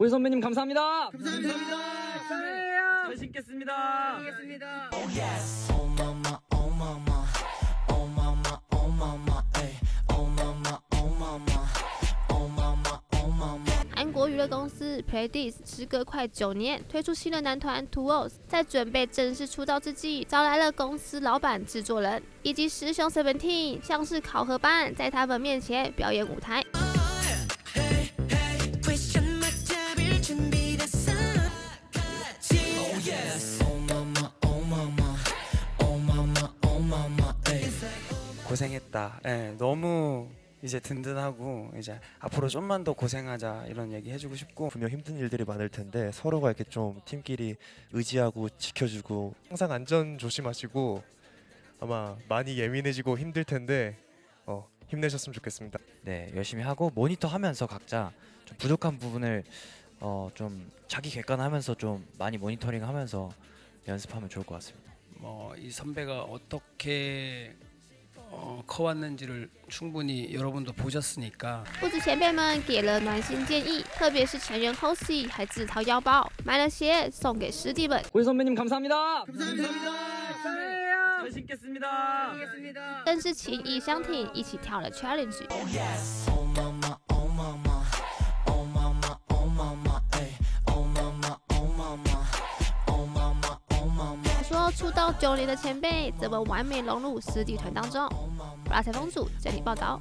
고희 선배님 감사합니다. 감사합니다. 잘 신겠습니다. Oh mama, oh mama, oh mama, oh mama, ay, oh mama, oh mama, oh mama, oh mama. 韩国娱乐公司 Pledis 时隔快九年推出新的男团 Two-Os，在准备正式出道之际，招来了公司老板、制作人以及师兄 Seventeen，像是考核班，在他们面前表演舞台。 고생했다. 예, 너무 이제 든든하고 이제 앞으로 좀만 더 고생하자 이런 얘기 해주고 싶고 분명 힘든 일들이 많을 텐데 서로가 이렇게 좀 팀끼리 의지하고 지켜주고 항상 안전 조심하시고 아마 많이 예민해지고 힘들 텐데 어, 힘내셨으면 좋겠습니다. 네, 열심히 하고 모니터하면서 각자 좀 부족한 부분을 어, 좀 자기 객관하면서 좀 많이 모니터링하면서 연습하면 좋을 것 같습니다. 뭐 이 선배가 어떻게 어, 커왔는지를 충분히 여러분도 보셨으니까 不止前辈们给了暖心建议，特别是成员 Hosey 还自掏腰包买了鞋送给师弟们， 고희 선배님 감사합니다. 감사합니다. 잘 신겠습니다. 更是情谊相挺，一起跳了 challenge。 出道九年的前辈怎么完美融入师弟团当中？布拉采风组整理报道。